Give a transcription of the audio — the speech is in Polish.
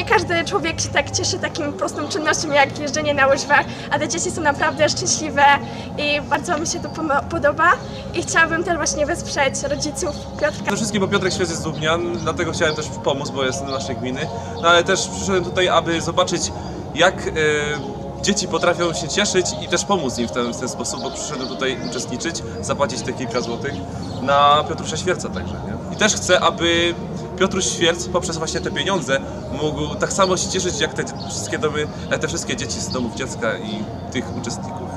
Nie każdy człowiek się tak cieszy takim prostą czynnością jak jeżdżenie na łyżwach, a te dzieci są naprawdę szczęśliwe i bardzo mi się to podoba i chciałabym też właśnie wesprzeć rodziców Piotrka. Przede wszystkim, bo Piotrek Świec jest z dlatego chciałem też pomóc, bo jest z naszej gminy. No ale też przyszedłem tutaj, aby zobaczyć, jak e, dzieci potrafią się cieszyć i też pomóc im w ten, w ten sposób, bo przyszedłem tutaj uczestniczyć, zapłacić te kilka złotych na Piotrusza Świerca także. Nie? I też chcę, aby Piotruś Świerc poprzez właśnie te pieniądze mógł tak samo się cieszyć, jak te wszystkie domy, te wszystkie dzieci z domów dziecka i tych uczestników.